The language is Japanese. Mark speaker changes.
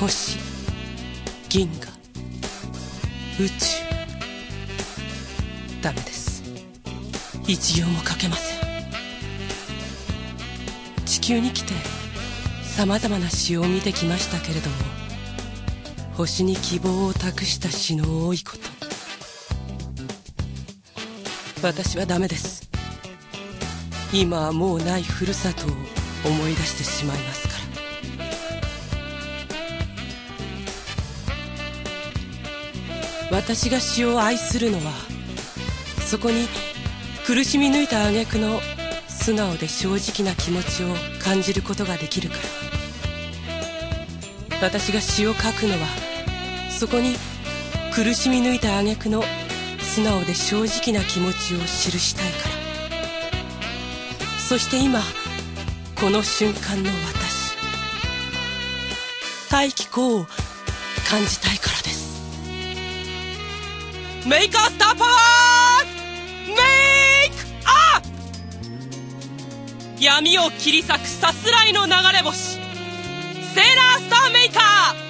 Speaker 1: 星銀河宇宙。ダメです。一行も書けません。地球に来てさまざまな詩を見てきましたけれども星に希望を託した詩の多いこと。私はダメです。今はもうないふるさとを思い出してしまいますから。私が詩を愛するのはそこに苦しみ抜いた挙句の素直で正直な気持ちを感じることができるから。私が詩を書くのはそこに苦しみ抜いた挙句の素直で正直な気持ちを記したいから。そして今この瞬間の私大気候を感じたいからです。メイカースターパワーメイクアップ闇を切り裂くさすらいの流れ星。セーラースターメイカー!